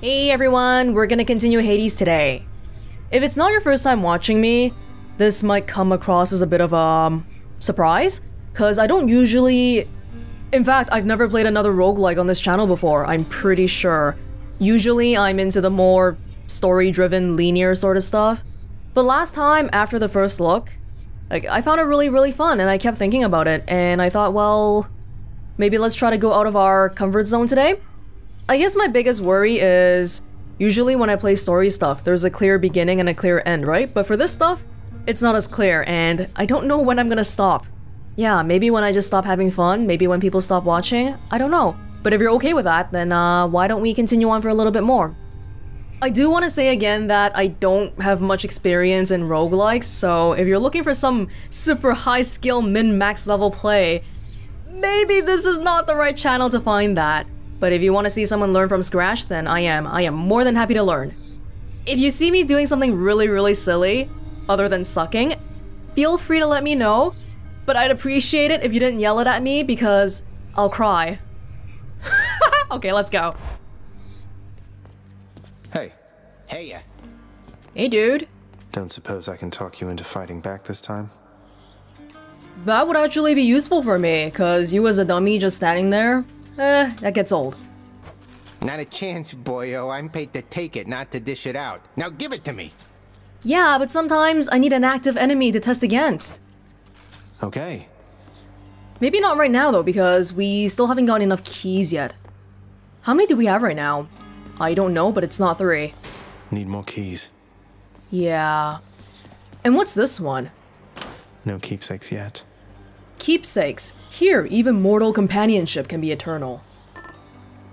Hey everyone, we're gonna continue Hades today. If it's not your first time watching me, this might come across as a bit of a um, surprise, because I don't usually... In fact, I've never played another roguelike on this channel before, I'm pretty sure. Usually I'm into the more story-driven, linear sort of stuff. But last time, after the first look, like, I found it really, really fun, and I kept thinking about it, and I thought, well, maybe let's try to go out of our comfort zone today? I guess my biggest worry is, usually when I play story stuff, there's a clear beginning and a clear end, right? But for this stuff, it's not as clear, and I don't know when I'm gonna stop. Yeah, maybe when I just stop having fun, maybe when people stop watching, I don't know. But if you're okay with that, then uh, why don't we continue on for a little bit more? I do want to say again that I don't have much experience in roguelikes, so if you're looking for some super high skill min-max level play, maybe this is not the right channel to find that. But if you want to see someone learn from scratch, then I am. I am more than happy to learn. If you see me doing something really, really silly, other than sucking, feel free to let me know, but I'd appreciate it if you didn't yell it at me because I'll cry. okay, let's go. Hey, Hey, ya. Hey, dude. don't suppose I can talk you into fighting back this time? That would actually be useful for me, because you as a dummy just standing there, eh, that gets old. Not a chance, boyo. I'm paid to take it, not to dish it out. Now give it to me. Yeah, but sometimes I need an active enemy to test against. Okay. Maybe not right now though, because we still haven't gotten enough keys yet. How many do we have right now? I don't know, but it's not three. Need more keys. Yeah. And what's this one? No keepsakes yet. Keepsakes. Here, even mortal companionship can be eternal.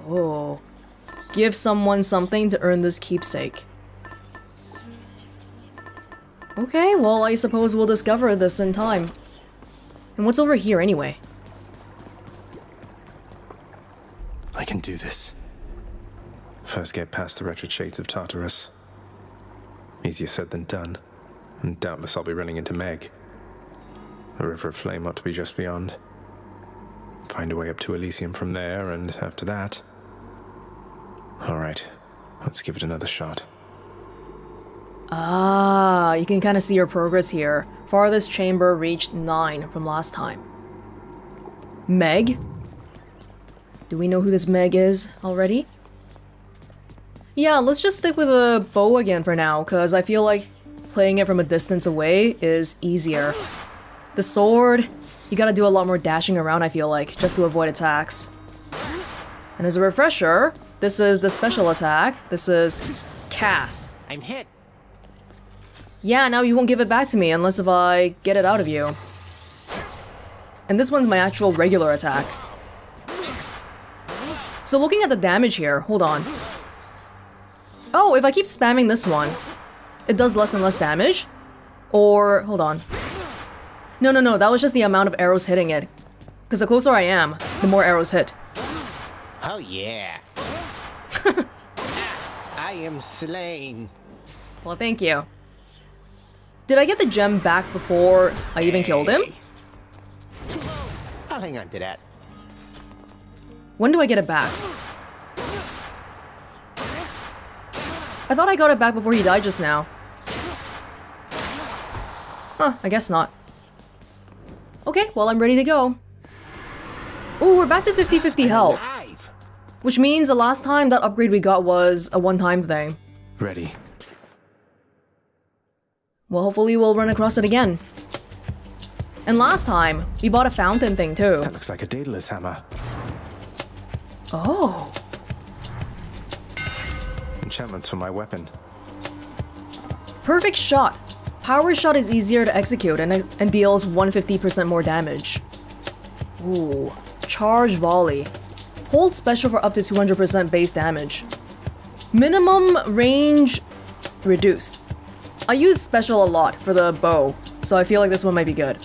Oh. Give someone something to earn this keepsake. Okay, well, I suppose we'll discover this in time. And what's over here anyway? I can do this. First get past the wretched shades of Tartarus. Easier said than done. And doubtless I'll be running into Meg. The River of Flame ought to be just beyond. Find a way up to Elysium from there, and after that... Alright, let's give it another shot. Ah, you can kind of see your progress here. Farthest chamber reached 9 from last time. Meg? Do we know who this Meg is already? Yeah, let's just stick with a bow again for now, because I feel like playing it from a distance away is easier. The sword, you gotta do a lot more dashing around, I feel like, just to avoid attacks. And as a refresher, this is the special attack. This is cast. I'm hit. Yeah, now you won't give it back to me unless if I get it out of you. And this one's my actual regular attack. So looking at the damage here, hold on. Oh, if I keep spamming this one, it does less and less damage? Or, hold on. No, no, no, that was just the amount of arrows hitting it. Because the closer I am, the more arrows hit. Oh, yeah. I am slain. Well, thank you. Did I get the gem back before I even killed him? I'll hang on to that. When do I get it back? I thought I got it back before he died just now. Huh, I guess not. Okay, well I'm ready to go. Ooh, we're back to 50-50 health. Alive. Which means the last time that upgrade we got was a one-time thing. Ready. Well, hopefully we'll run across it again. And last time, we bought a fountain thing too. That looks like a Daedalus hammer. Oh. Enchantments for my weapon. Perfect shot. Power shot is easier to execute and, and deals 150% more damage. Ooh. Charge volley. Hold special for up to 200% base damage. Minimum range reduced. I use special a lot for the bow, so I feel like this one might be good.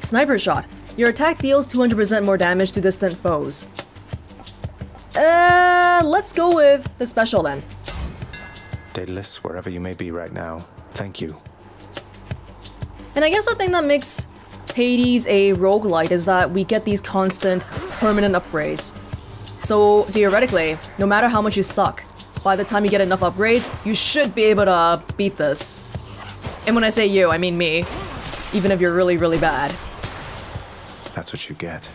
Sniper shot. Your attack deals 200% more damage to distant foes. Uh, let's go with the special then. Daedalus, wherever you may be right now, thank you. And I guess the thing that makes Hades a roguelite is that we get these constant, permanent upgrades. So theoretically, no matter how much you suck, by the time you get enough upgrades, you should be able to beat this. And when I say you, I mean me. Even if you're really, really bad. That's what you get.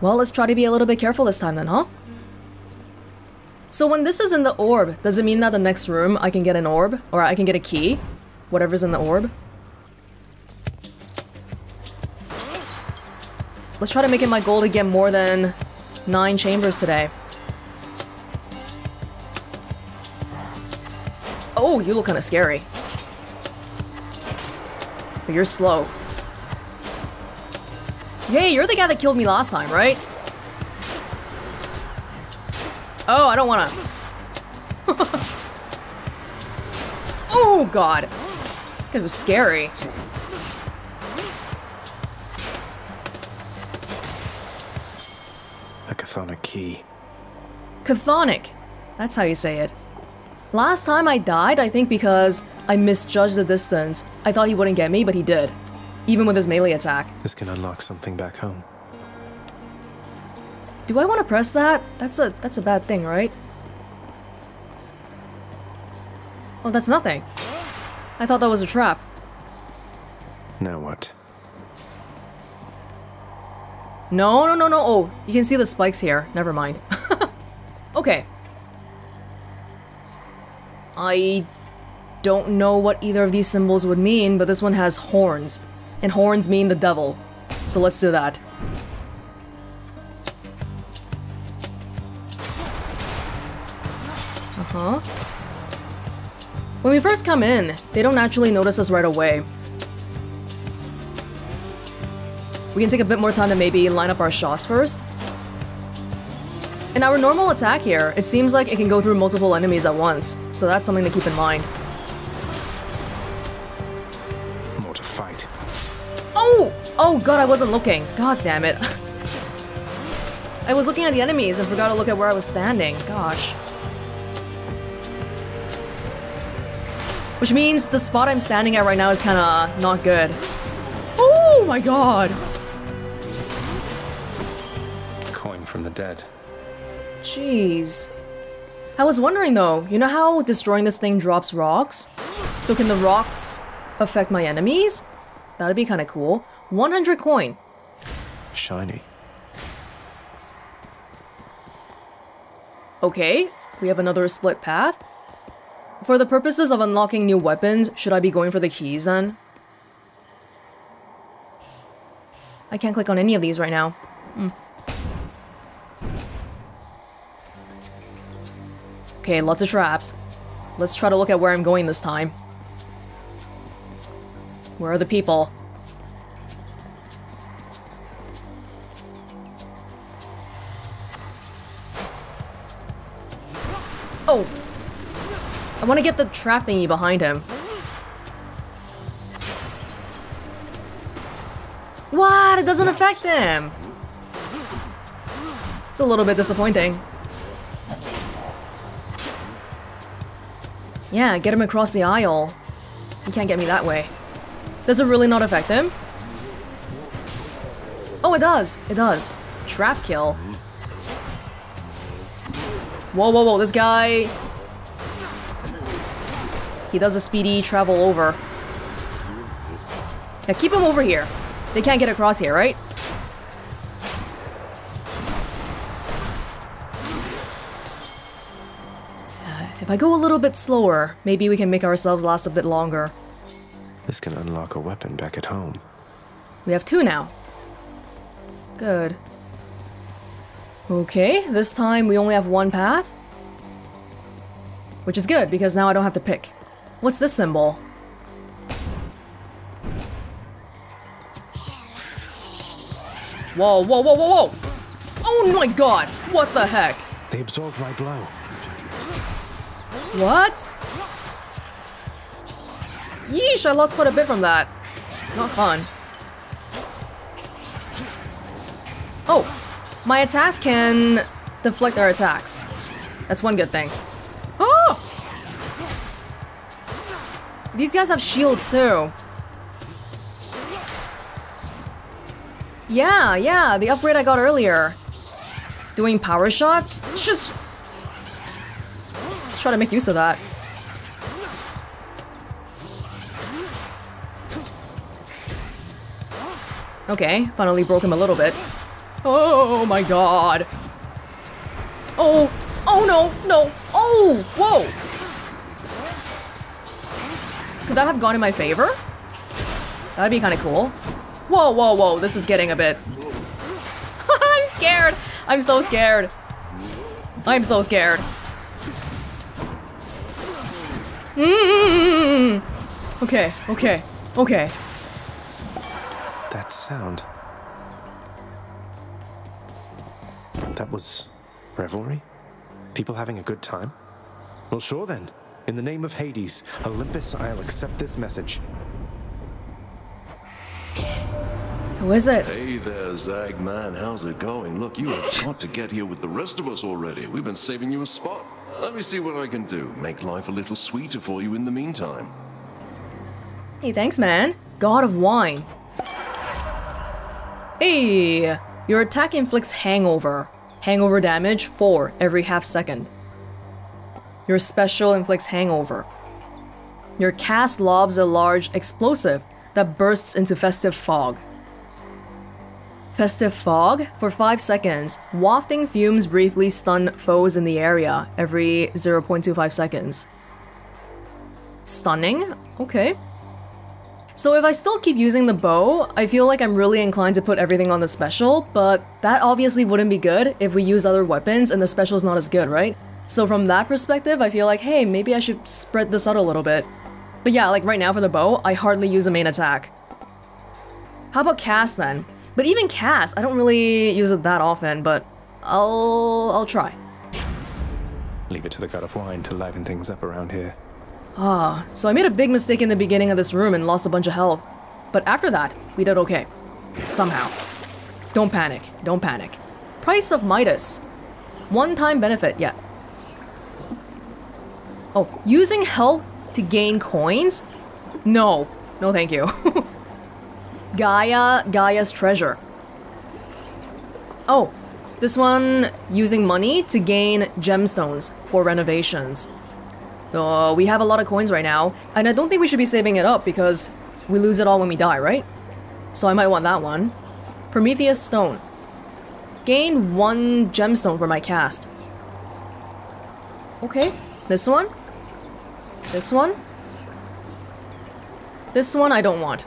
Well, let's try to be a little bit careful this time then, huh? So when this is in the orb, does it mean that the next room I can get an orb? Or I can get a key? Whatever's in the orb? Let's try to make it my goal to get more than nine chambers today. Oh, you look kind of scary. But you're slow. Hey, you're the guy that killed me last time, right? Oh, I don't wanna. oh, God. Guys are scary. A chthonic key. Chthonic. That's how you say it. Last time I died, I think because I misjudged the distance. I thought he wouldn't get me, but he did. Even with his melee attack. This can unlock something back home. Do I want to press that? That's a that's a bad thing, right? Oh, that's nothing. I thought that was a trap. Now what? No, no, no, no. Oh, you can see the spikes here. Never mind. okay. I don't know what either of these symbols would mean, but this one has horns. And horns mean the devil. So let's do that. Uh-huh. When we first come in, they don't actually notice us right away. We can take a bit more time to maybe line up our shots first. In our normal attack here, it seems like it can go through multiple enemies at once, so that's something to keep in mind. More to fight. Oh! Oh god, I wasn't looking. God damn it. I was looking at the enemies and forgot to look at where I was standing. Gosh. Which means the spot I'm standing at right now is kinda not good. Oh my god! Coin from the dead. Jeez. I was wondering though, you know how destroying this thing drops rocks? So can the rocks affect my enemies? That'd be kind of cool. 100 coin. Shiny. Okay, we have another split path. For the purposes of unlocking new weapons, should I be going for the keys then? I can't click on any of these right now. Hmm. Okay, lots of traps. Let's try to look at where I'm going this time. Where are the people? I want to get the trap thingy behind him. What? It doesn't affect him! It's a little bit disappointing. Yeah, get him across the aisle. You can't get me that way. Does it really not affect him? Oh, it does. It does. Trap kill. Whoa, whoa, whoa, this guy... He does a speedy travel over. Yeah, keep him over here. They can't get across here, right? Uh, If I go a little bit slower, maybe we can make ourselves last a bit longer. This can unlock a weapon back at home. We have two now. Good. Okay, this time we only have one path. Which is good, because now I don't have to pick. What's this symbol? Whoa, whoa, whoa, whoa, whoa! Oh my god! What the heck? They absorbed my blow. What? Yeesh, I lost quite a bit from that. Not fun. Oh, my attacks can deflect their attacks. That's one good thing. These guys have shields too. Yeah, yeah, the upgrade I got earlier. doing power shots. Just let's try to make use of that. Okay, finally broke him a little bit. Oh my god. Oh, oh no, no, oh, whoa. Could that have gone in my favor? That'd be kind of cool. Whoa, whoa, whoa, this is getting a bit... I'm scared. I'm so scared. I'm so scared. Mm -hmm. Okay, okay, okay. That sound. That was revelry? People having a good time? Well, sure then. In the name of Hades, Olympus, I'll accept this message. Who is it? Hey there, Zag man. How's it going? Look, you have got to get here with the rest of us already. We've been saving you a spot. Let me see what I can do. Make life a little sweeter for you in the meantime. Hey, thanks, man. God of Wine. Hey! Your attack inflicts hangover. Hangover damage 4 every half second. Your special inflicts hangover. Your cast lobs a large explosive that bursts into festive fog. Festive fog? For 5 seconds, wafting fumes briefly stun foes in the area every 0.25 seconds. Stunning? Okay. So if I still keep using the bow, I feel like I'm really inclined to put everything on the special, but that obviously wouldn't be good if we use other weapons and the special's not as good, right? So from that perspective, I feel like, hey, maybe I should spread this out a little bit. But yeah, like right now for the bow, I hardly use a main attack. How about cast then? But even cast, I don't really use it that often, but I'll I'll try. Leave it to the god of wine to liven things up around here. Ah, so I made a big mistake in the beginning of this room and lost a bunch of health. But after that, we did okay. Somehow. Don't panic. Don't panic. Price of Midas. One-time benefit, yeah. Oh, using health to gain coins? No. No thank you. Gaia, Gaia's treasure. Oh, this one using money to gain gemstones for renovations. Uh, we have a lot of coins right now, and I don't think we should be saving it up because we lose it all when we die, right? So I might want that one. Prometheus Stone. Gain one gemstone for my cast. Okay, this one? This one? This one I don't want.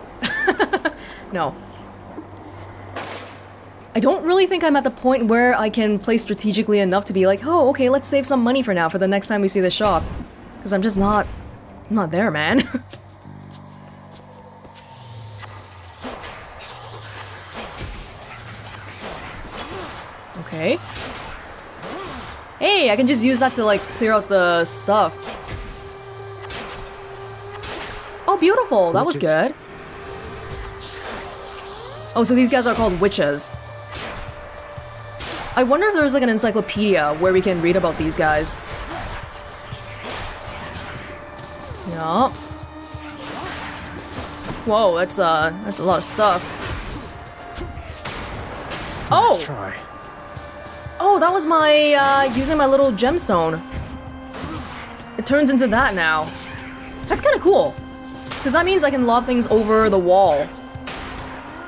no. I don't really think I'm at the point where I can play strategically enough to be like, oh, okay, let's save some money for now for the next time we see the shop. Because I'm just not... I'm not there, man. okay. Hey, I can just use that to, like, clear out the stuff. Oh, beautiful! That was good. Oh, so these guys are called witches. I wonder if there's like an encyclopedia where we can read about these guys. Yeah. Whoa, that's uh, that's a lot of stuff. Oh! Let's try. Oh, that was my, uh, using my little gemstone. It turns into that now. That's kind of cool. Because that means I can lob things over the wall.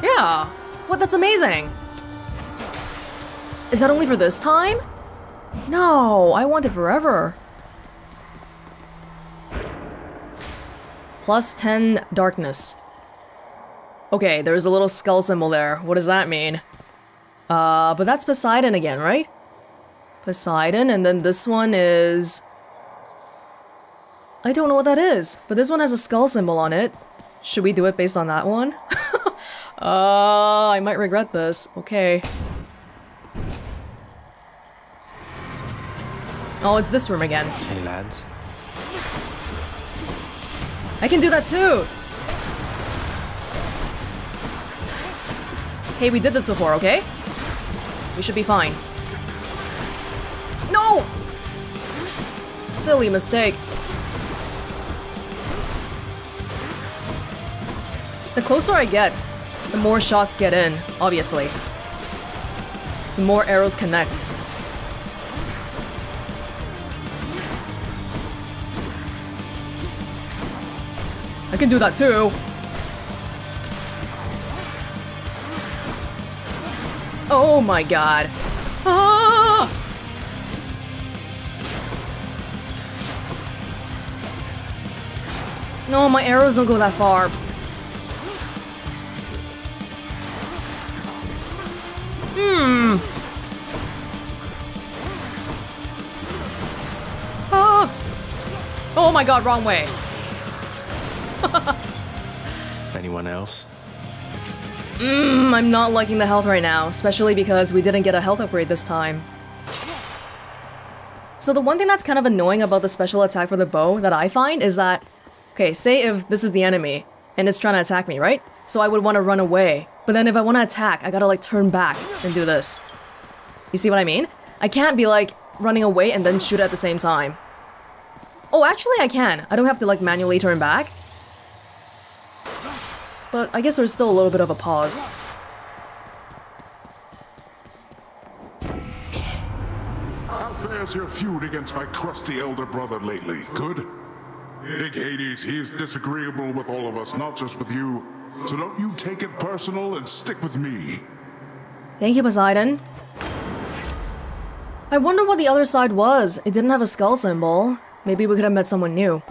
Yeah. What? That's amazing. Is that only for this time? No, I want it forever. Plus 10 darkness. Okay, there's a little skull symbol there. What does that mean? Uh, but that's Poseidon again, right? Poseidon, and then this one is... I don't know what that is, but this one has a skull symbol on it. Should we do it based on that one? uh, I might regret this. Okay. Oh, it's this room again. Hey, lads. I can do that too! Hey, we did this before, okay? We should be fine. No! Silly mistake. The closer I get, the more shots get in, obviously. The more arrows connect. I can do that too. Oh my god. Ah! No, my arrows don't go that far. Oh my god, wrong way. Anyone else? Mm, I'm not liking the health right now, especially because we didn't get a health upgrade this time. So the one thing that's kind of annoying about the special attack for the bow that I find is that, okay, say if this is the enemy and it's trying to attack me, right? So I would want to run away. But then if I want to attack, I gotta like turn back and do this. You see what I mean? I can't be like running away and then shoot at the same time. Oh, actually I can. I don't have to like manually turn back. But I guess there's still a little bit of a pause. How fares your feud against my crusty elder brother lately? Good? Big Hades, he is disagreeable with all of us, not just with you. So don't you take it personal and stick with me. Thank you, Poseidon. I wonder what the other side was. It didn't have a skull symbol. Maybe we could have met someone new.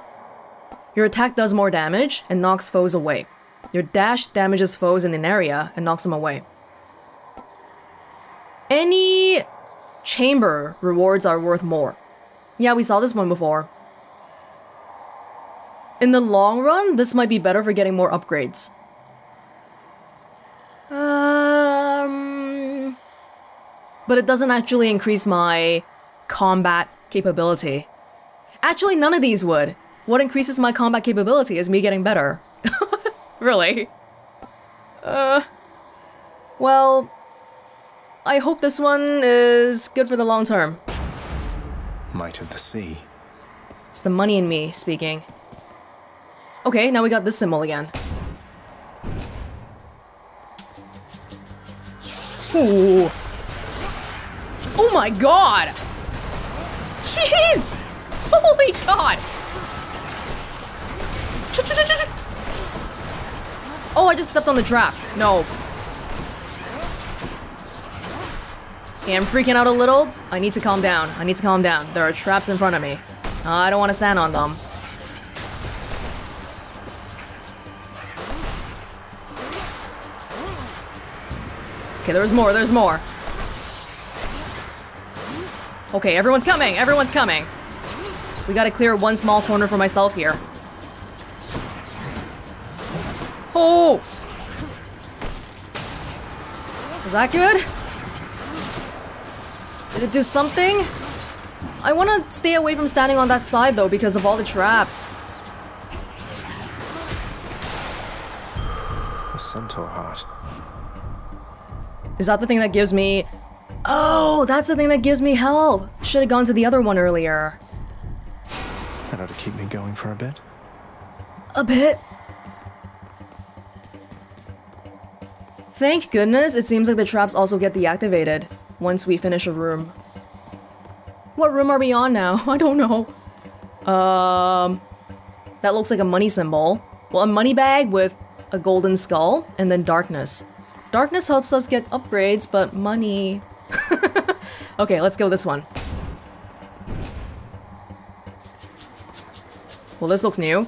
Your attack does more damage and knocks foes away. Your dash damages foes in an area and knocks them away. Any chamber rewards are worth more. Yeah, we saw this one before. In the long run, this might be better for getting more upgrades. Um, but it doesn't actually increase my combat capability. Actually, none of these would. What increases my combat capability is me getting better. really? Uh, well, I hope this one is good for the long term. Might of the sea. It's the money in me speaking. Okay, now we got this symbol again. Ooh. Oh my god! Jeez! Oh Holy god! Oh, I just stepped on the trap. No. Okay, I'm freaking out a little. I need to calm down. I need to calm down. There are traps in front of me. I don't want to stand on them. Okay, there's more, there's more. Okay, everyone's coming, everyone's coming. We gotta clear one small corner for myself here. Oh! Is that good? Did it do something? I want to stay away from standing on that side though because of all the traps. A centaur heart. Is that the thing that gives me... Oh, that's the thing that gives me health. Should have gone to the other one earlier. That ought to keep me going for a bit. A bit. Thank goodness, it seems like the traps also get deactivated once we finish a room. What room are we on now? I don't know. Um, that looks like a money symbol. Well, a money bag with a golden skull and then darkness. Darkness helps us get upgrades, but money... okay, let's go this one. Well, this looks new.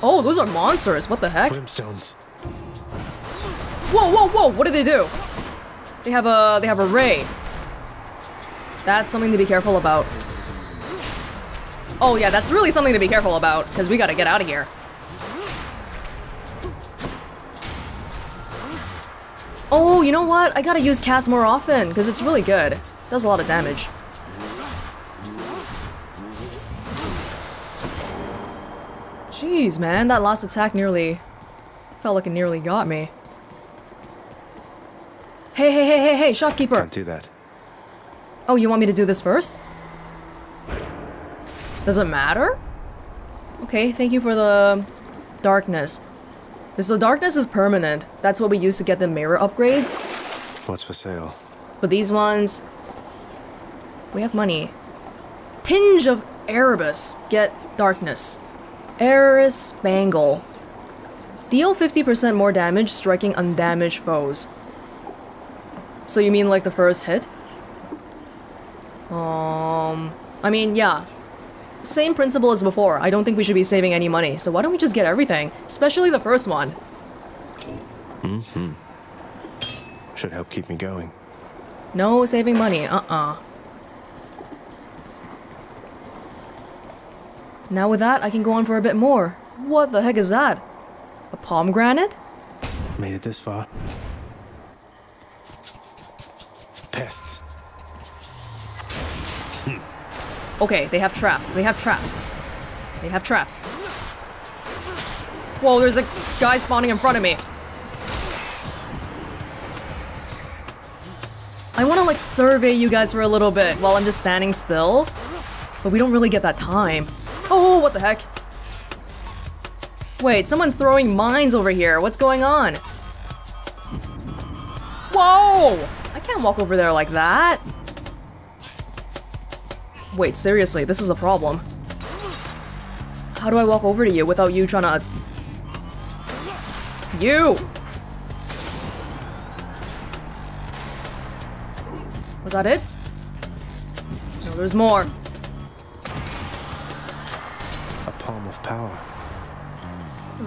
Oh, those are monsters. What the heck? Brimstones. Whoa, whoa, whoa! What did they do? They have a they have a ray. That's something to be careful about. Oh yeah, that's really something to be careful about because we gotta get out of here. Oh, you know what? I gotta use cast more often because it's really good. It does a lot of damage. Jeez, man, that last attack nearly felt like it nearly got me. Hey, hey, hey, hey, hey, shopkeeper! Can't do that. Oh, you want me to do this first? Does it matter? Okay, thank you for the darkness. So darkness is permanent. That's what we use to get the mirror upgrades. What's for sale? But these ones... We have money. Tinge of Erebus. Get darkness. Eris Bangle. Deal 50% more damage striking undamaged foes. So you mean like the first hit? Um, I mean, yeah. Same principle as before. I don't think we should be saving any money, so why don't we just get everything? Especially the first one. Mm-hmm. Should help keep me going. No saving money, uh-uh. Now with that, I can go on for a bit more. What the heck is that? A pomegranate? Made it this far. Pests. Okay, they have traps. They have traps. They have traps. Whoa, there's a guy spawning in front of me. I want to like survey you guys for a little bit while I'm just standing still. But we don't really get that time. Oh, what the heck? Wait, someone's throwing mines over here. What's going on? Whoa! I can't walk over there like that. Wait, seriously, this is a problem. How do I walk over to you without you trying to... You! Was that it? No, there's more.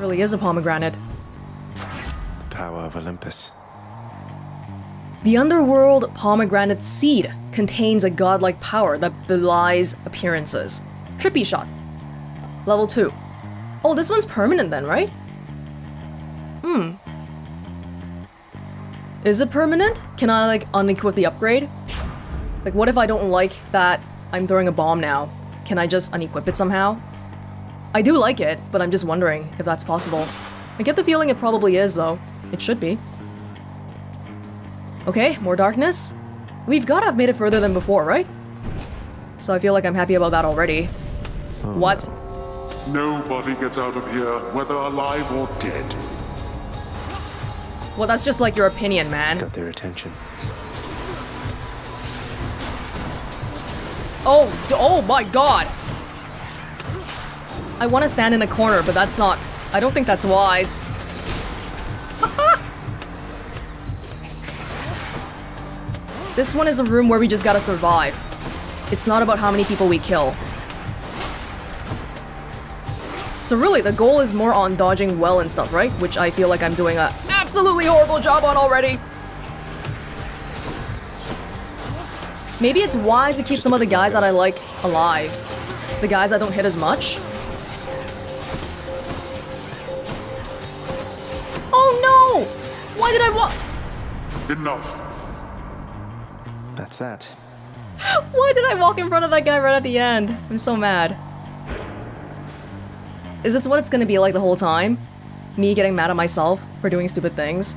Really is a pomegranate. The power of Olympus. The underworld pomegranate seed contains a godlike power that belies appearances. Trippy shot. Level 2. Oh, this one's permanent then, right? Hmm. Is it permanent? Can I, like, unequip the upgrade? Like, what if I don't like that I'm throwing a bomb now? Can I just unequip it somehow? I do like it, but I'm just wondering if that's possible. I get the feeling it probably is, though. It should be. Okay, more darkness. We've gotta have made it further than before, right? So I feel like I'm happy about that already. Oh. what? Nobody gets out of here, whether alive or dead. Well, that's just like your opinion, man. Got their attention. Oh, oh my god! I want to stand in a corner, but that's not... I don't think that's wise. this one is a room where we just gotta survive. It's not about how many people we kill. So really, the goal is more on dodging well and stuff, right? Which I feel like I'm doing a absolutely horrible job on already. Maybe it's wise to keep some of the guys that I like alive. The guys I don't hit as much. No! Why did I wa- Enough. That's that. Why did I walk in front of that guy right at the end? I'm so mad. Is this what it's gonna be like the whole time? Me getting mad at myself for doing stupid things?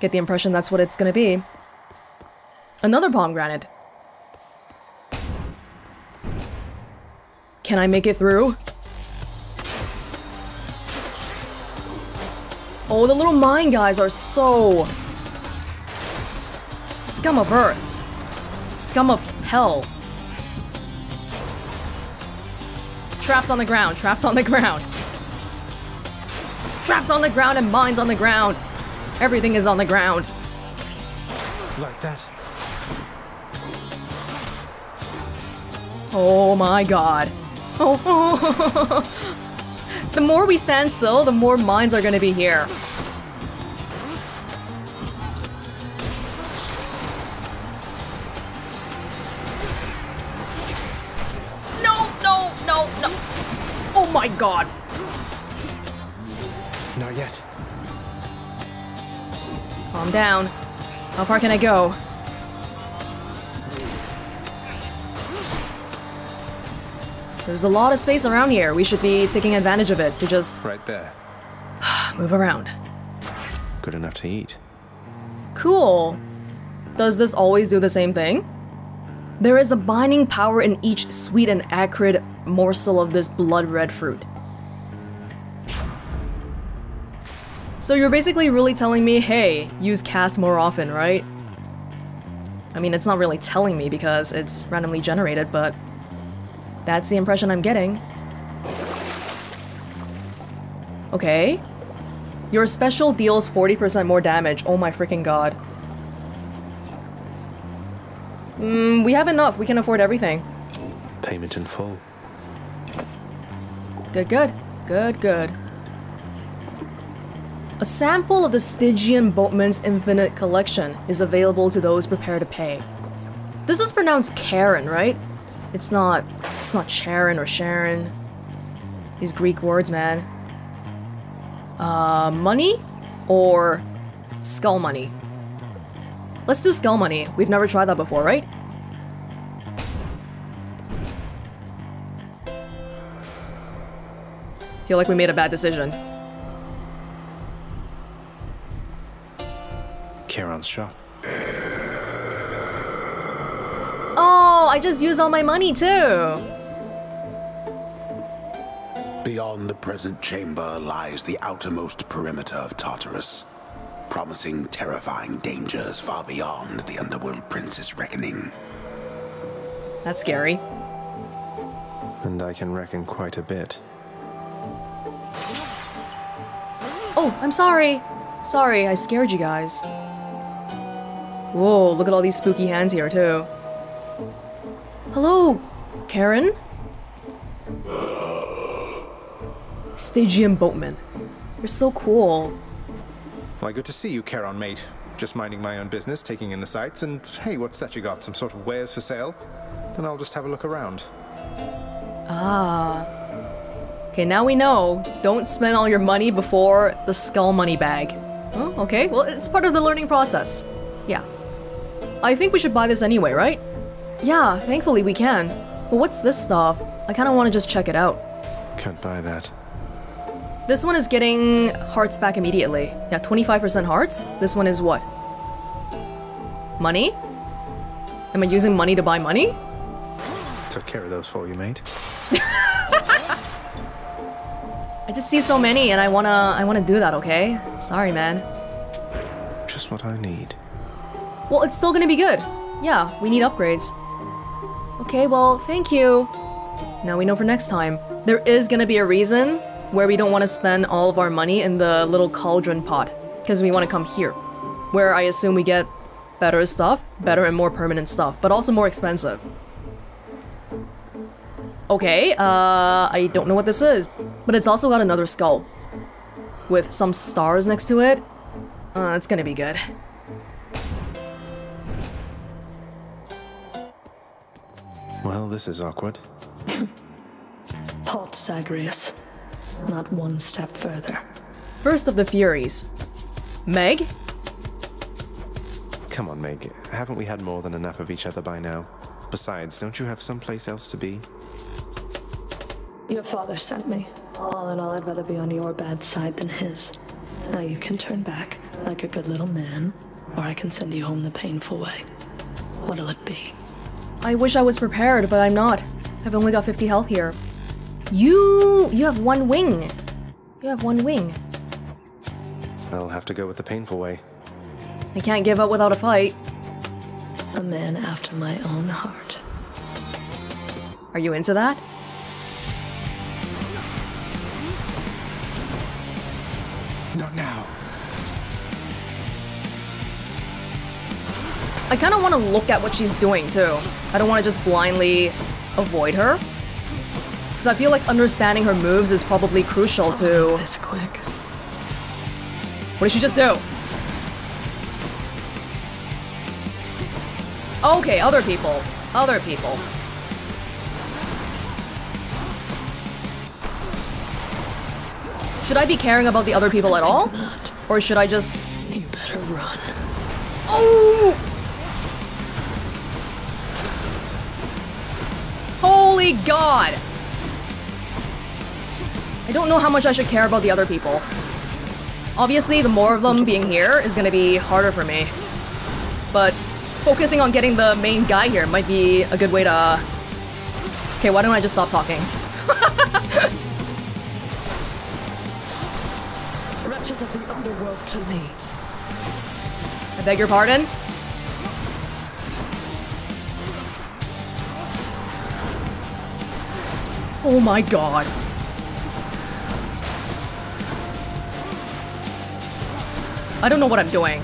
Get the impression that's what it's gonna be. Another pomegranate. Can I make it through? Oh, the little mine guys are so... Scum of earth. Scum of hell. Traps on the ground, traps on the ground. Traps on the ground and mines on the ground. Everything is on the ground. Like that. Oh my god. Oh, the more we stand still, the more mines are gonna be here. No, no, no, no. Oh my god. Not yet. Calm down. How far can I go? There's a lot of space around here. We should be taking advantage of it to just Right there. move around. Good enough to eat. Cool. Does this always do the same thing? There is a binding power in each sweet and acrid morsel of this blood red fruit. So you're basically really telling me, hey, use cast more often, right? I mean, it's not really telling me because it's randomly generated, but that's the impression I'm getting. Okay. Your special deals 40% more damage. Oh my freaking god. Mm, we have enough. We can afford everything. Payment in full. Good, good. Good, good. A sample of the Stygian Boatman's Infinite Collection is available to those prepared to pay. This is pronounced Karen, right? It's not it's not Sharon or Sharon. These Greek words, man. Uh money or skull money? Let's do skull money. We've never tried that before, right? Feel like we made a bad decision. Charon's shop. Oh, I just used all my money too. Beyond the present chamber lies the outermost perimeter of Tartarus, promising terrifying dangers far beyond the Underworld Prince's reckoning. That's scary. And I can reckon quite a bit. Oh, I'm sorry. Sorry, I scared you guys. Whoa, look at all these spooky hands here, too. Hello, Karen? Stygian Boatman. You're so cool. Why, good to see you, Charon, mate. Just minding my own business, taking in the sights, and hey, what's that you got? Some sort of wares for sale? Then I'll just have a look around. Ah. Okay, now we know. Don't spend all your money before the skull money bag. Oh, okay. Well, it's part of the learning process. Yeah. I think we should buy this anyway, right? Yeah, thankfully we can. But what's this stuff? I kind of want to just check it out. Can't buy that. This one is getting hearts back immediately. Yeah, 25% hearts. This one is what? Money? Am I using money to buy money? Took care of those for you, mate. I just see so many and I wanna I wanna do that, okay? Sorry, man. Just what I need. Well, it's still gonna be good. Yeah, we need upgrades. Okay, well, thank you. Now we know for next time. There is gonna be a reason where we don't want to spend all of our money in the little cauldron pot. Because we want to come here. Where I assume we get better stuff, better and more permanent stuff, but also more expensive. Okay, uh, I don't know what this is. But it's also got another skull. With some stars next to it. Uh, it's gonna be good. Well, this is awkward. Halt, Zagreus. Not one step further. First of the Furies. Meg? Come on, Meg. Haven't we had more than enough of each other by now? Besides, don't you have someplace else to be? Your father sent me. All in all, I'd rather be on your bad side than his. Now you can turn back, like a good little man, or I can send you home the painful way. What'll it be? I wish I was prepared, but I'm not. I've only got 50 health here. You... you have one wing. You have one wing. I'll have to go with the painful way. I can't give up without a fight. A man after my own heart. Are you into that? Not now. I kind of want to look at what she's doing too. I don't want to just blindly avoid her. Because I feel like understanding her moves is probably crucial to... This quick. What did she just do? Okay, other people. Other people. Should I be caring about the other people at all? Or should I just... You better run. Oh! God! I don't know how much I should care about the other people. Obviously, the more of them being here is gonna be harder for me. But focusing on getting the main guy here might be a good way to... Okay, why don't I just stop talking? Wretches of the underworld to me. I beg your pardon? Oh my god. I don't know what I'm doing.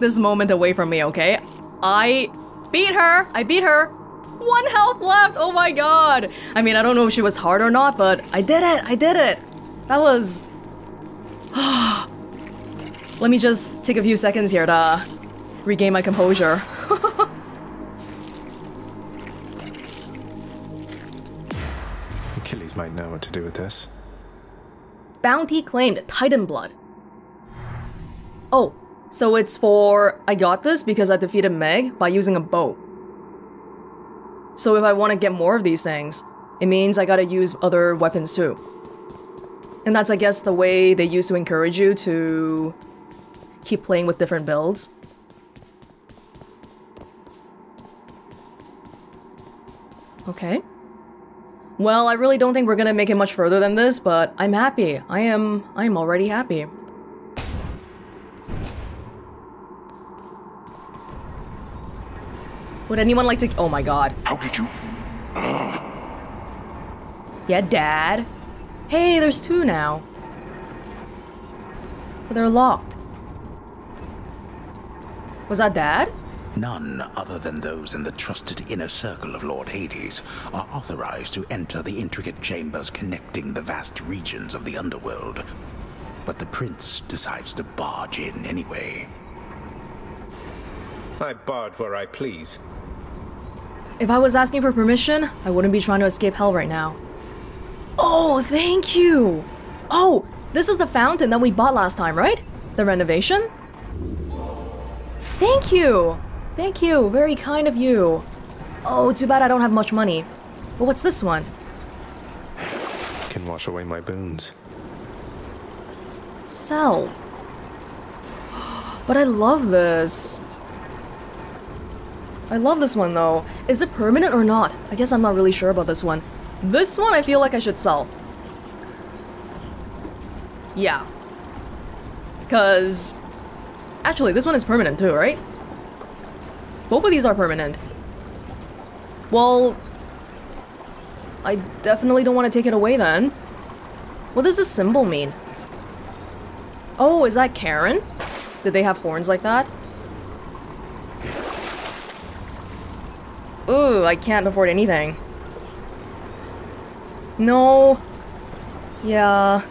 Take this moment away from me, okay? I beat her. I beat her. One health left. Oh my god. I mean, I don't know if she was hard or not, but I did it. I did it. That was. Let me just take a few seconds here to regain my composure. Achilles might know what to do with this. Bounty claimed Titan blood. Oh, so it's for I got this because I defeated Meg by using a bow. So if I want to get more of these things, it means I gotta use other weapons too. And that's, I guess, the way they used to encourage you to keep playing with different builds. Okay. Well, I really don't think we're gonna make it much further than this, but I'm happy. I am I am already happy. Would anyone like to Oh my god. How did you? Yeah, Dad. Hey, there's two now. But they're locked. Was that Dad? None other than those in the trusted inner circle of Lord Hades are authorized to enter the intricate chambers connecting the vast regions of the underworld. But the prince decides to barge in anyway. I barge where I please. If I was asking for permission, I wouldn't be trying to escape hell right now. Oh, thank you! Oh, this is the fountain that we bought last time, right? The renovation? Thank you! Thank you, very kind of you. Oh, too bad I don't have much money. Well, what's this one? Can wash away my boons. Sell. But I love this. I love this one though. Is it permanent or not? I guess I'm not really sure about this one. This one I feel like I should sell. Yeah. Because... Actually, this one is permanent too, right? Both of these are permanent. Well... I definitely don't want to take it away then. What does this symbol mean? Oh, is that Charon? Did they have horns like that? Ooh, I can't afford anything. No. Yeah.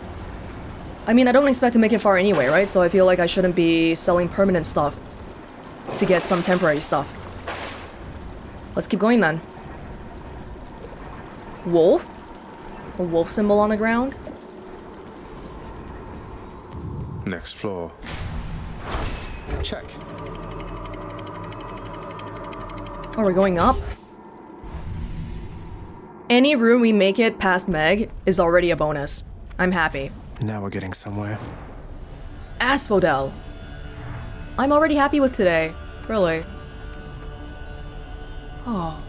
I mean, I don't expect to make it far anyway, right? So I feel like I shouldn't be selling permanent stuff to get some temporary stuff. Let's keep going then. Wolf? A wolf symbol on the ground? Next floor. Check. Oh, we're going up? Any room we make it past Meg is already a bonus. I'm happy. Now we're getting somewhere. Asphodel. I'm already happy with today. Really. Oh.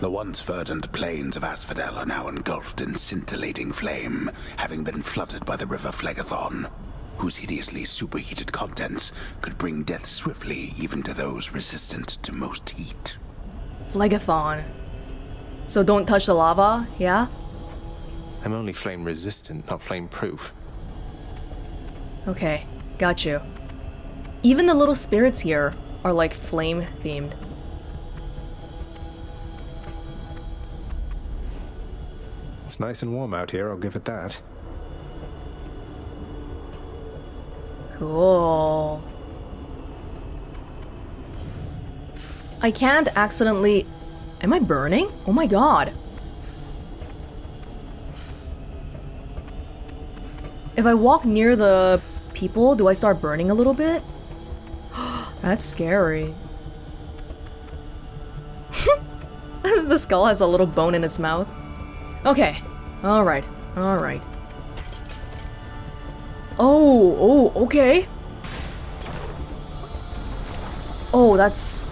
The once verdant plains of Asphodel are now engulfed in scintillating flame, having been flooded by the river Phlegethon, whose hideously superheated contents could bring death swiftly even to those resistant to most heat. Phlegethon. So don't touch the lava, yeah? I'm only flame resistant, not flame proof. Okay, got you. Even the little spirits here are like flame themed. It's nice and warm out here, I'll give it that. Cool. I can't accidentally... Am I burning? Oh my god. If I walk near the people, do I start burning a little bit? That's scary. the skull has a little bone in its mouth. Okay. Alright. Alright. Oh, oh, okay. Oh, that's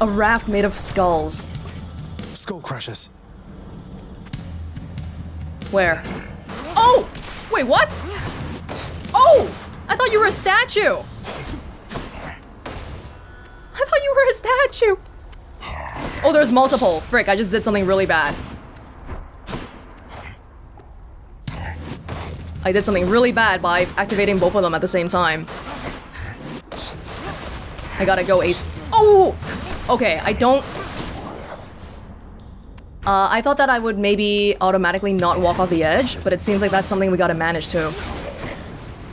a raft made of skulls. Skull crushers. Where? Oh! Wait, what? Oh! I thought you were a statue! I thought you were a statue! Oh, there's multiple. Frick, I just did something really bad. I did something really bad by activating both of them at the same time. I gotta go eight. Oh! Okay, I don't... Uh, I thought that I would maybe automatically not walk off the edge, but it seems like that's something we gotta manage too.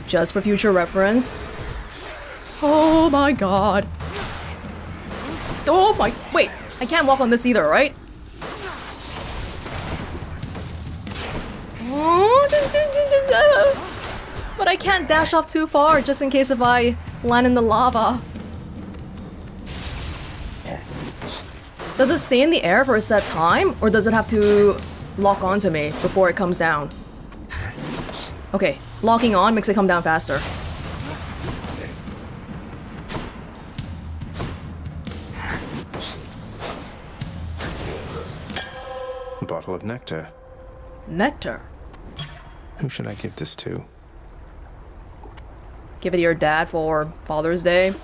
Just for future reference. Oh my god. Oh my- wait, I can't walk on this either, right? Oh, but I can't dash off too far, just in case if I land in the lava. Does it stay in the air for a set time, or does it have to lock onto me before it comes down? Okay, locking on makes it come down faster. A bottle of nectar. Nectar. Who should I give this to? Give it to your dad for Father's Day.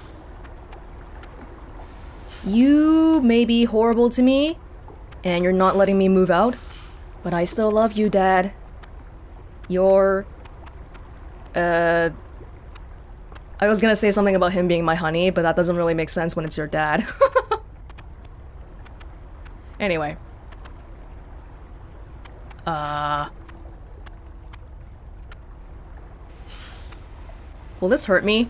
You may be horrible to me, and you're not letting me move out, but I still love you, Dad. You're... Uh... I was gonna say something about him being my honey, but that doesn't really make sense when it's your dad. anyway. Uh... Will this hurt me?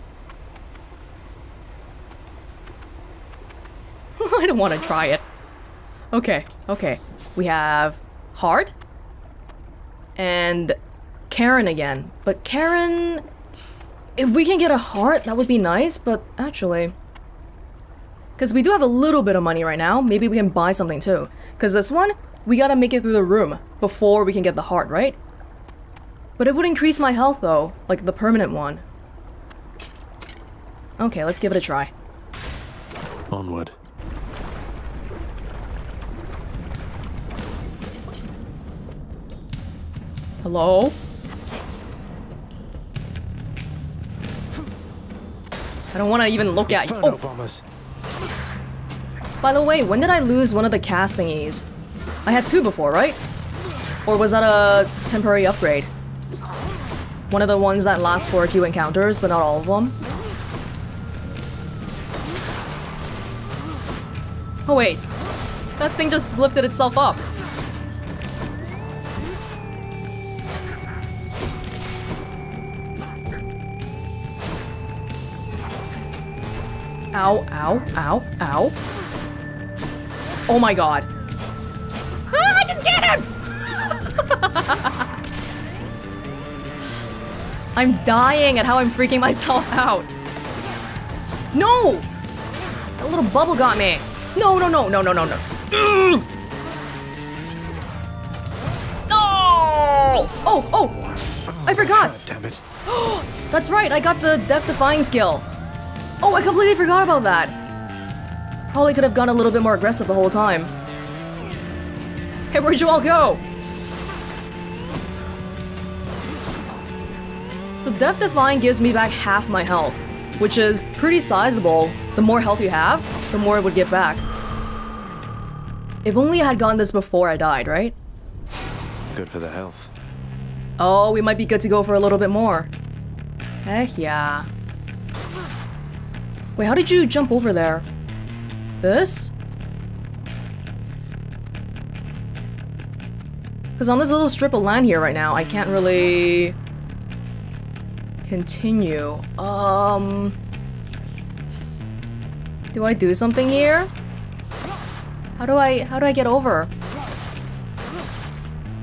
I don't want to try it. Okay, okay. We have Heart. And Charon again. But Charon... If we can get a heart, that would be nice, but actually... Because we do have a little bit of money right now. Maybe we can buy something too. Because this one, we gotta make it through the room before we can get the heart, right? But it would increase my health though, like the permanent one. Okay, let's give it a try. Onward. Hello? I don't want to even look at you. Oh, bombers. by the way, when did I lose one of the cast thingies? I had two before, right? Or was that a temporary upgrade? One of the ones that last for a few encounters, but not all of them? Oh wait, that thing just lifted itself up. Ow, ow, ow, ow. Oh my god. Ah, I just get him! I'm dying at how I'm freaking myself out. No! That little bubble got me. No, no, no, no, no, no, no. Mm. No! Oh, oh! I forgot. God damn it. That's right, I got the Death Defying skill. Oh, I completely forgot about that. Probably could have gone a little bit more aggressive the whole time. Hey, where'd you all go? So Death Defying gives me back half my health, which is pretty sizable. The more health you have, the more it would get back. If only I had gotten this before I died, right? Good for the health. Oh, we might be good to go for a little bit more. Heck yeah. Wait, how did you jump over there? This? Because on this little strip of land here right now, I can't really... continue. Um... Do I do something here? How do I how do I get over?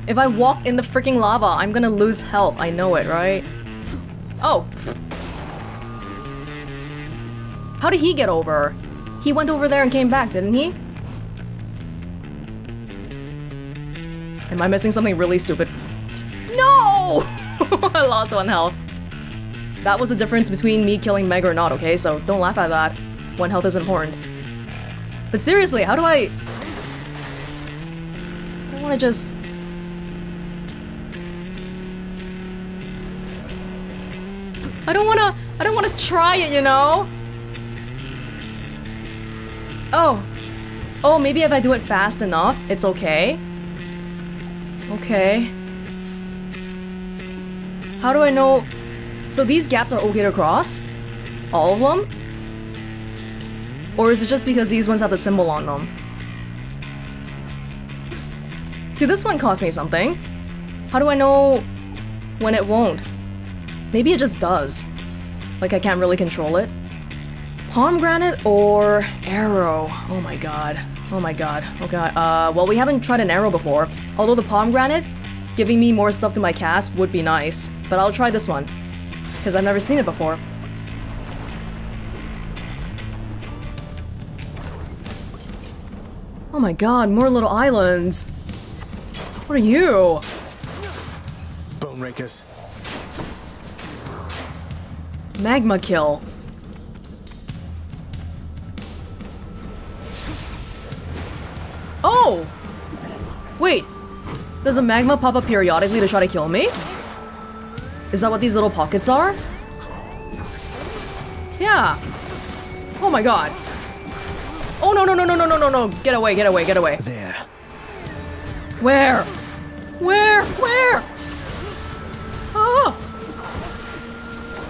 If I walk in the freaking lava, I'm gonna lose health. I know it, right? Oh. How did he get over? He went over there and came back, didn't he? Am I missing something really stupid? No! I lost one health. That was the difference between me killing Meg or not, okay? So don't laugh at that. One health is important. But seriously, how do I... I don't want to just... I don't want to... I don't want to try it, you know? Oh. Oh, maybe if I do it fast enough, it's okay. Okay. How do I know... So these gaps are okay to cross? All of them? Or is it just because these ones have a symbol on them? See, this one cost me something. How do I know when it won't? Maybe it just does. Like I can't really control it. Pomegranate or arrow? Oh my god. Oh my god. Okay, uh, well we haven't tried an arrow before. Although the pomegranate, giving me more stuff to my cast would be nice. But I'll try this one. Because I've never seen it before. Oh my god, more little islands. What are you? Bone rakers. Magma kill. Oh! Wait. Does a magma pop up periodically to try to kill me? Is that what these little pockets are? Yeah. Oh my god. Oh no no no no no no no no! Get away, get away, get away. There. Where? Where? Where? Oh!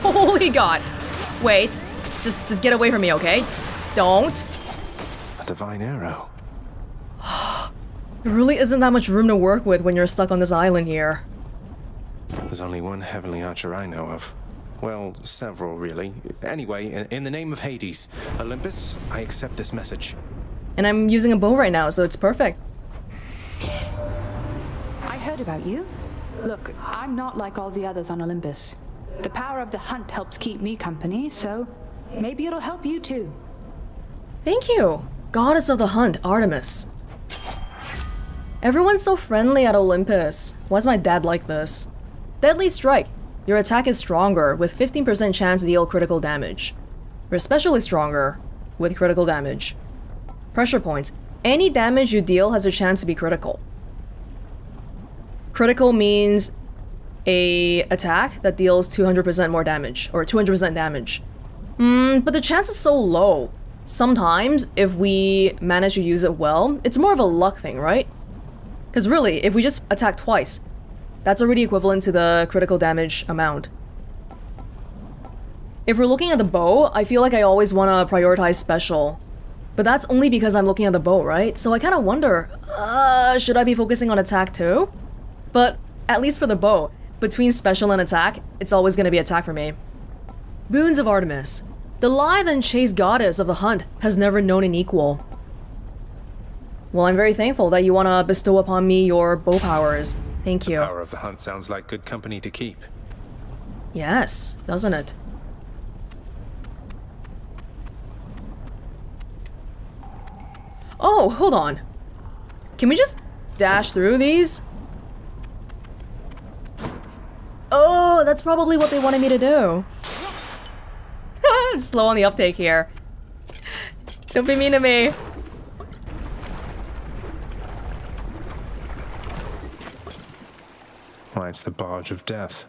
Holy god. Wait. Just just get away from me, okay? Don't. A divine arrow. There really isn't that much room to work with when you're stuck on this island here. There's only one heavenly archer I know of. Well, several, really. Anyway, in, in the name of Hades, Olympus, I accept this message. And I'm using a bow right now, so it's perfect. I heard about you. Look, I'm not like all the others on Olympus. The power of the hunt helps keep me company, so maybe it'll help you too. Thank you, goddess of the hunt, Artemis. Everyone's so friendly at Olympus. Why's my dad like this? Deadly Strike. Your attack is stronger, with 15% chance to deal critical damage. You're especially stronger, with critical damage. Pressure points. Any damage you deal has a chance to be critical. Critical means a attack that deals 200% more damage, or 200% damage. Hmm, but the chance is so low. Sometimes, if we manage to use it well, it's more of a luck thing, right? Because really, if we just attack twice, that's already equivalent to the critical damage amount. If we're looking at the bow, I feel like I always want to prioritize special. But that's only because I'm looking at the bow, right? So I kind of wonder, uh, should I be focusing on attack too? But at least for the bow, between special and attack, it's always going to be attack for me. Boons of Artemis. The lithe and chaste goddess of the hunt has never known an equal. Well, I'm very thankful that you want to bestow upon me your bow powers. Thank you. The Power of the hunt sounds like good company to keep. Yes, doesn't it? Oh, hold on. Can we just dash through these? Oh, that's probably what they wanted me to do. I'm slow on the uptake here. Don't be mean to me. Why, it's the barge of death.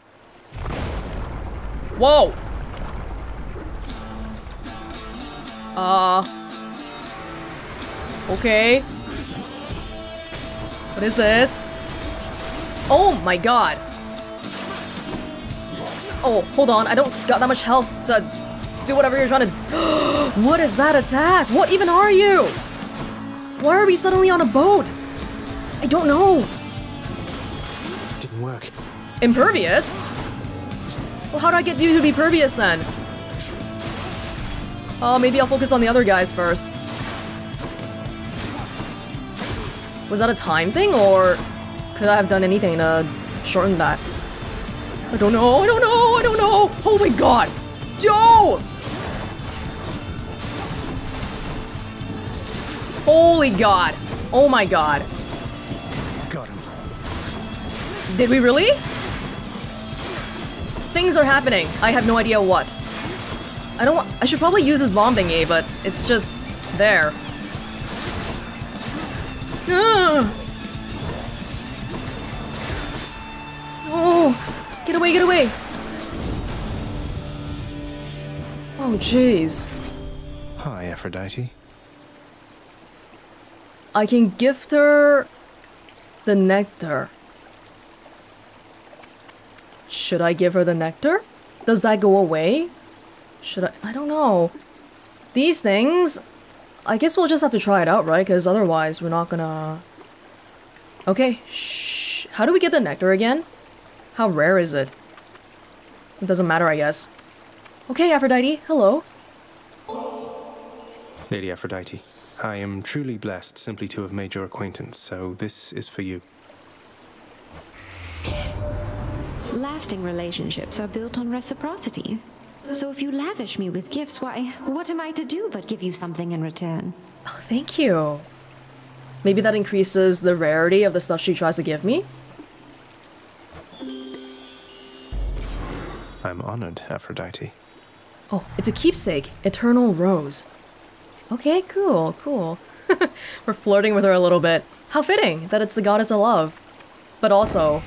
Whoa! Uh... Okay. What is this? Oh my god! Oh, hold on, I don't got that much health to do whatever you're trying to- What is that attack? What even are you? Why are we suddenly on a boat? I don't know. Didn't work. Impervious? Well, how do I get you to be pervious then? Oh, maybe I'll focus on the other guys first. Was that a time thing, or could I have done anything to shorten that? I don't know, I don't know, I don't know! Oh my god! Joe! Holy god! Oh my god. Did we really? Things are happening. I have no idea what. I don't want- I should probably use this bomb thingy, but it's just there. Ugh. Oh, get away, get away. Oh, jeez. Hi, Aphrodite. I can gift her the nectar. Should I give her the nectar? Does that go away? Should I? I don't know. These things, I guess we'll just have to try it out, right? Because otherwise we're not gonna... Okay, shh. How do we get the nectar again? How rare is it? It doesn't matter, I guess. Okay, Aphrodite, hello. Lady Aphrodite, I am truly blessed simply to have made your acquaintance, so this is for you. Lasting relationships are built on reciprocity. So if you lavish me with gifts, why, what am I to do but give you something in return? Oh, thank you. Maybe that increases the rarity of the stuff she tries to give me? I'm honored, Aphrodite. Oh, it's a keepsake. Eternal Rose. Okay, cool, cool. We're flirting with her a little bit. How fitting that it's the goddess of love. But also,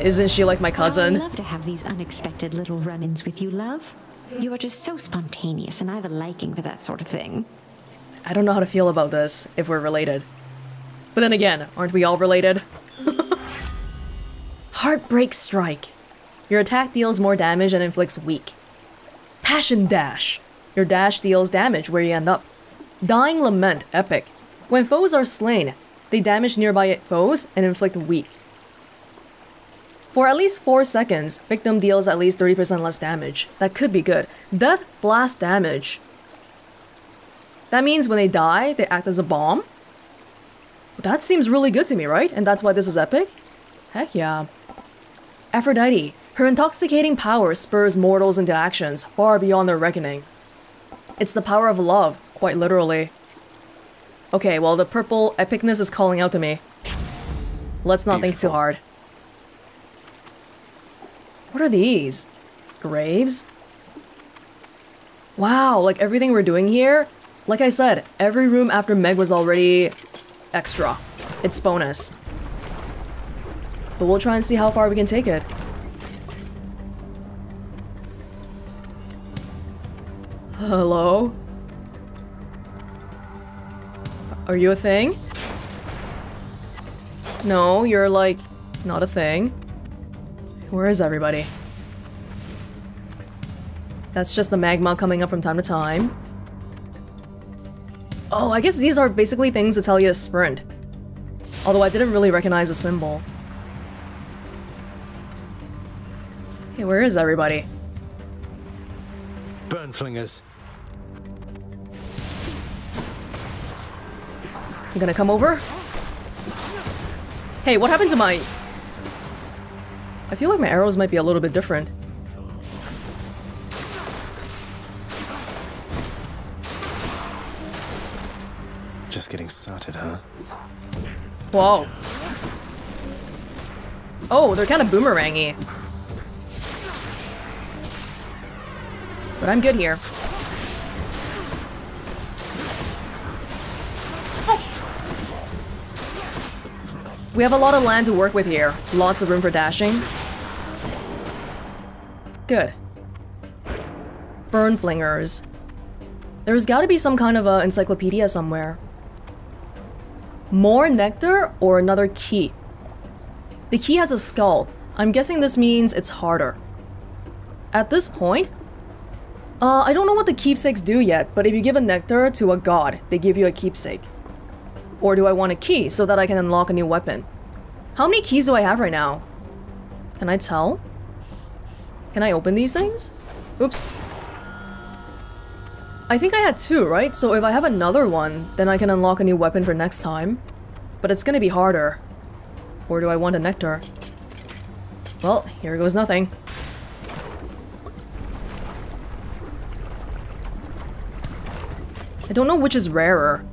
isn't she like my cousin? I love to have these unexpected little run-ins with you, love. You are just so spontaneous, and I have a liking for that sort of thing. I don't know how to feel about this, if we're related. But then again, aren't we all related? Heartbreak Strike. Your attack deals more damage and inflicts weak. Passion Dash. Your dash deals damage where you end up. Dying Lament, epic. When foes are slain, they damage nearby foes and inflict weak. For at least 4 seconds, victim deals at least 30% less damage. That could be good. Death Blast damage. That means when they die, they act as a bomb? That seems really good to me, right? And that's why this is epic? Heck yeah. Aphrodite. Her intoxicating power spurs mortals into actions far beyond their reckoning. It's the power of love, quite literally. Okay, well, the purple epicness is calling out to me. Let's not think too hard. What are these? Graves? Wow, like everything we're doing here, like I said, every room after Meg was already extra. It's bonus. But we'll try and see how far we can take it. Hello? Are you a thing? No, you're like, not a thing. Where is everybody? That's just the magma coming up from time to time. Oh, I guess these are basically things to tell you to sprint. Although I didn't really recognize the symbol. Hey, where is everybody? Burn flingers. You gonna come over? Hey, what happened to my... I feel like my arrows might be a little bit different. Just getting started, huh? Whoa. Oh, they're kind of boomerangy. But I'm good here. We have a lot of land to work with here. Lots of room for dashing. Good. Fern flingers. There's gotta be some kind of a encyclopedia somewhere. More nectar or another key? The key has a skull. I'm guessing this means it's harder. At this point, uh, I don't know what the keepsakes do yet, but if you give a nectar to a god, they give you a keepsake. Or do I want a key so that I can unlock a new weapon? How many keys do I have right now? Can I tell? Can I open these things? Oops. I think I had two, right? So if I have another one, then I can unlock a new weapon for next time. but it's gonna be harder. Or do I want a nectar? Well, here goes nothing. I don't know which is rarer.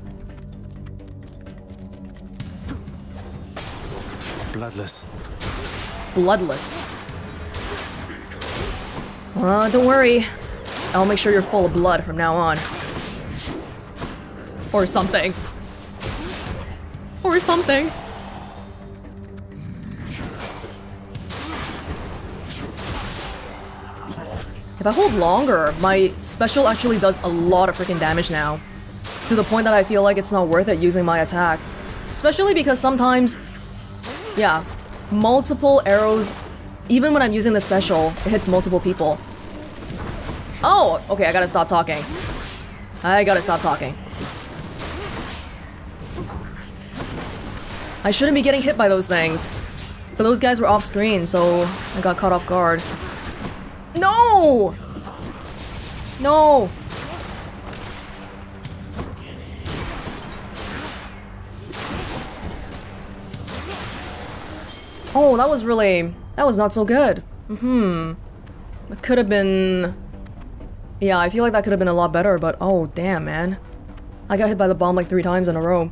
Bloodless. Bloodless. Uh, don't worry. I'll make sure you're full of blood from now on. Or something. Or something. If I hold longer, my special actually does a lot of freaking damage now. To the point that I feel like it's not worth it using my attack. Especially because sometimes, yeah, multiple arrows, even when I'm using the special, it hits multiple people. Oh, okay, I gotta stop talking. I gotta stop talking. I shouldn't be getting hit by those things. But those guys were off screen, so I got caught off guard. No! No! Oh, that was really... That was not so good. hmm It could have been... Yeah, I feel like that could have been a lot better, but oh, damn, man. I got hit by the bomb like three times in a row.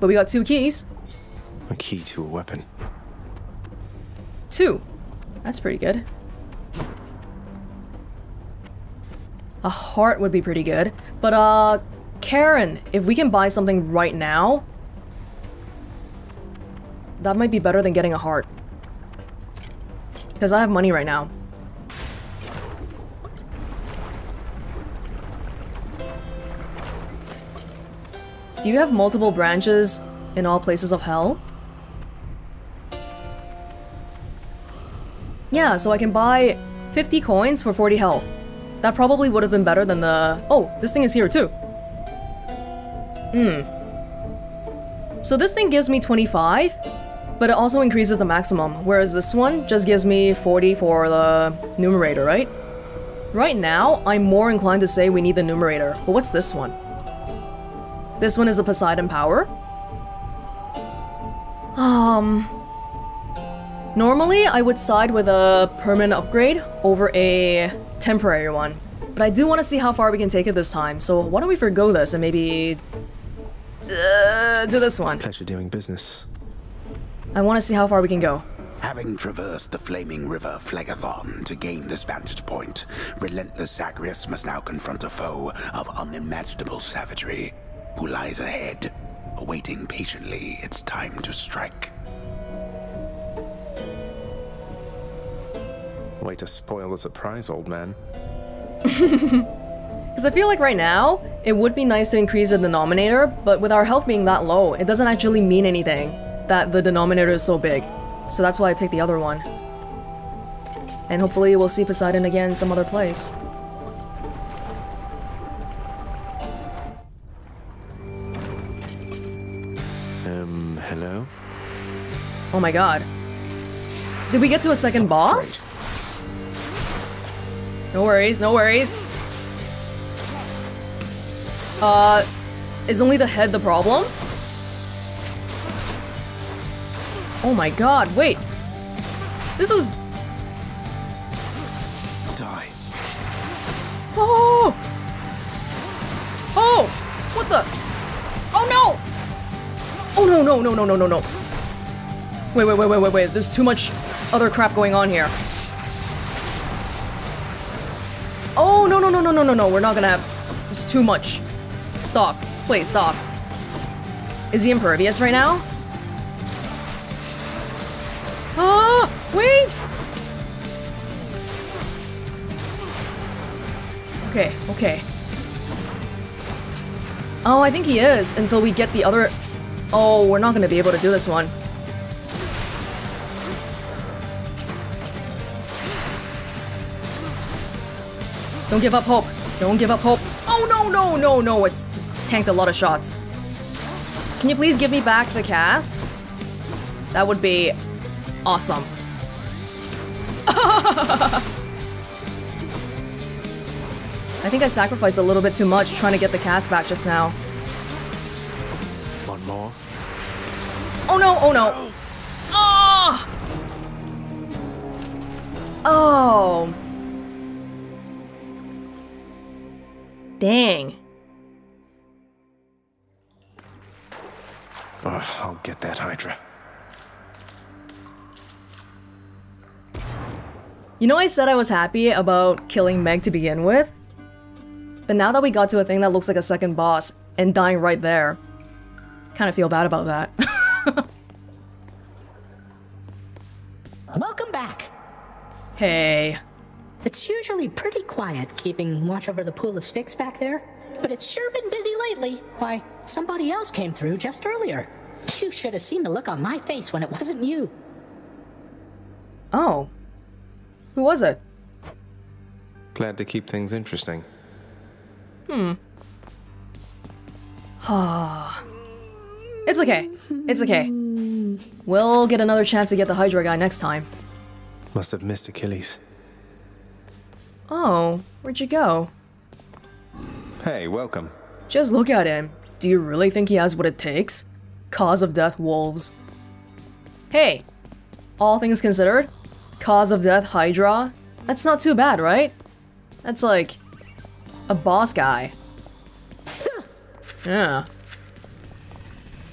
But we got two keys. A key to a weapon. Two. That's pretty good. A heart would be pretty good. But, uh, Charon, if we can buy something right now, that might be better than getting a heart. Because I have money right now. Do you have multiple branches in all places of hell? Yeah, so I can buy 50 coins for 40 health. That probably would have been better than the... Oh, this thing is here too. Hmm. So this thing gives me 25, but it also increases the maximum, whereas this one just gives me 40 for the numerator, right? Right now, I'm more inclined to say we need the numerator, but what's this one? This one is a Poseidon power? Um... Normally, I would side with a permanent upgrade over a temporary one. But I do want to see how far we can take it this time, so why don't we forgo this and maybe... Uh, do this one. Pleasure doing business. I want to see how far we can go. Having traversed the flaming river Phlegethon to gain this vantage point, relentless Zagreus must now confront a foe of unimaginable savagery, who lies ahead, awaiting patiently its time to strike. Way to spoil the surprise, old man. Because I feel like right now, it would be nice to increase the denominator, but with our health being that low, it doesn't actually mean anything that the denominator is so big. So that's why I picked the other one. And hopefully we'll see Poseidon again some other place. Um, hello? Oh my god. Did we get to a second boss? No worries, no worries. Uh, is only the head the problem? Oh my god, wait. This is... Die. Oh! Oh! What the? Oh no! Oh no, no, no, no, no, no, no. Wait, wait, wait, wait, wait, wait. There's too much other crap going on here. Oh, no, no, no, no, no, no, no. We're not gonna have... There's too much. Stop. Please, stop. Is he impervious right now? Okay, okay. Oh, I think he is, until we get the other... Oh, we're not gonna be able to do this one. Don't give up hope. Don't give up hope. Oh, no, no, no, no. It just tanked a lot of shots. Can you please give me back the cast? That would be awesome. I think I sacrificed a little bit too much trying to get the cast back just now. One more. Oh no, oh no. Oh! Oh. Dang. Oh, I'll get that Hydra. You know I said I was happy about killing Meg to begin with? But now that we got to a thing that looks like a second boss and dying right there, kind of feel bad about that. Welcome back. Hey. It's usually pretty quiet keeping watch over the pool of Styx back there, but it's sure been busy lately. Why, somebody else came through just earlier. You should have seen the look on my face when it wasn't you. Oh. Who was it? Glad to keep things interesting. Hmm. it's okay. It's okay. We'll get another chance to get the Hydra guy next time. Must have missed Achilles. Oh, where'd you go? Hey, welcome. Just look at him. Do you really think he has what it takes? Cause of death wolves. Hey, all things considered, cause of death Hydra? That's not too bad, right? That's like a boss guy. Yeah.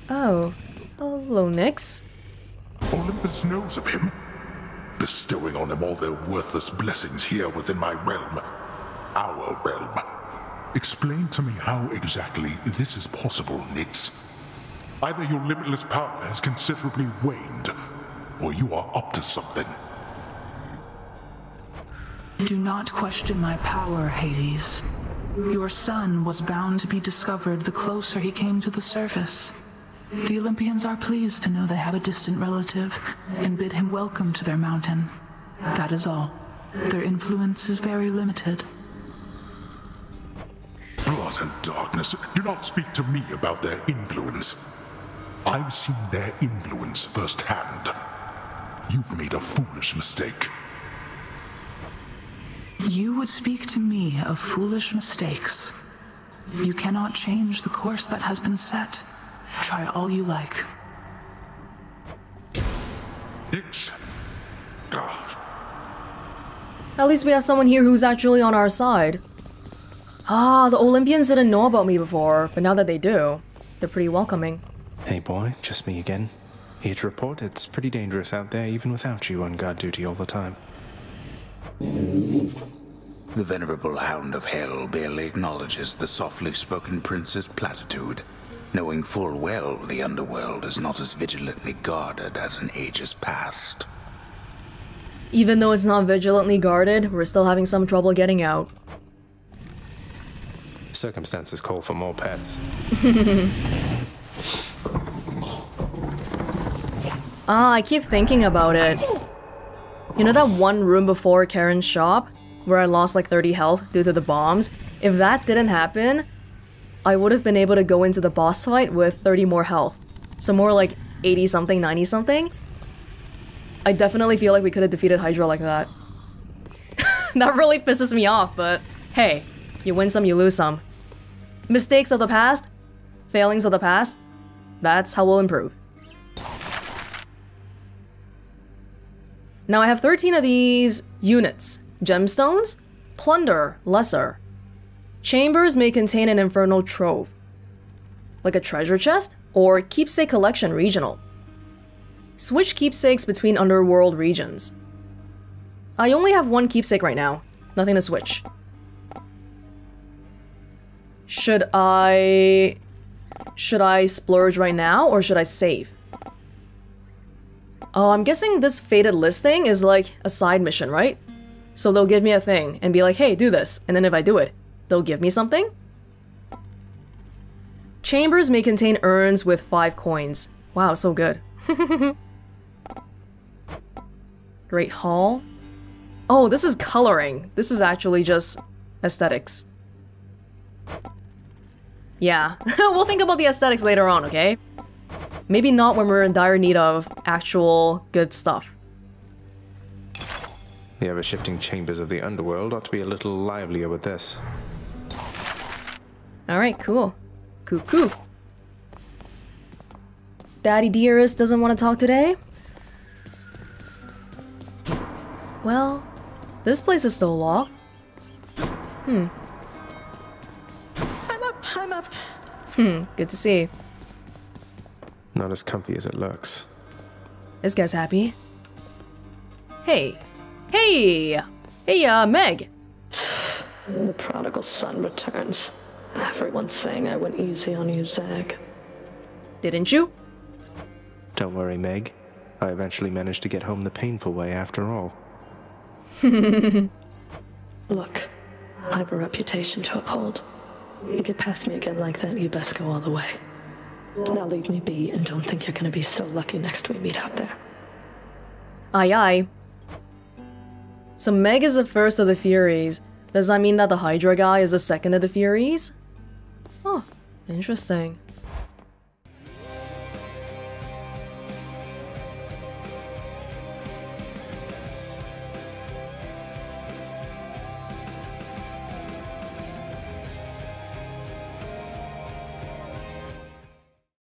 Oh, hello, Nyx. Olympus knows of him, bestowing on him all their worthless blessings here within my realm. Our realm. Explain to me how exactly this is possible, Nyx. Either your limitless power has considerably waned, or you are up to something. Do not question my power, Hades. Your son was bound to be discovered the closer he came to the surface. The Olympians are pleased to know they have a distant relative and bid him welcome to their mountain. That is all. Their influence is very limited. Blood and darkness, do not speak to me about their influence. I've seen their influence firsthand. You've made a foolish mistake. You would speak to me of foolish mistakes. You cannot change the course that has been set. Try all you like. Nyx. God. At least we have someone here who's actually on our side. Ah, the Olympians didn't know about me before, but now that they do, they're pretty welcoming. Hey boy, just me again. Here to report it's pretty dangerous out there even without you on guard duty all the time. The venerable Hound of Hell barely acknowledges the softly spoken prince's platitude, knowing full well the underworld is not as vigilantly guarded as in ages past. Even though it's not vigilantly guarded, we're still having some trouble getting out. Circumstances call for more pets. Ah, I keep thinking about it. You know that one room before Charon's shop? Where I lost like 30 health due to the bombs? If that didn't happen, I would have been able to go into the boss fight with 30 more health. So more like 80 something, 90 something. I definitely feel like we could have defeated Hydra like that. that really pisses me off, but hey, you win some, you lose some. Mistakes of the past, failings of the past, that's how we'll improve. Now I have 13 of these units. Gemstones, plunder, lesser. Chambers may contain an infernal trove, like a treasure chest, or keepsake collection regional. Switch keepsakes between underworld regions. I only have one keepsake right now, nothing to switch. Should I... Should I splurge right now, or should I save? Oh, I'm guessing this Fated List thing is like a side mission, right? So they'll give me a thing and be like, hey, do this. And then if I do it, they'll give me something? Chambers may contain urns with five coins. Wow, so good. Great Hall. Oh, this is coloring. This is actually just aesthetics. Yeah, we'll think about the aesthetics later on, okay? Maybe not when we're in dire need of actual good stuff. The ever shifting chambers of the underworld ought to be a little livelier with this. Alright, cool. Cool, cool. Daddy Dearest doesn't want to talk today? Well, this place is still locked. Hmm. I'm up, I'm up. Hmm, good to see. Not as comfy as it looks. This guy's happy. Hey. Hey! Hey, uh, Meg! The prodigal son returns. Everyone's saying I went easy on you, Zag. Didn't you? Don't worry, Meg. I eventually managed to get home the painful way after all. Look, I have a reputation to uphold. You get past me again like that, you best go all the way. Now leave me be and don't think you're gonna be so lucky next we meet out there. Aye aye. So Meg is the first of the Furies. Does that mean that the Hydra guy is the second of the Furies? Oh, interesting.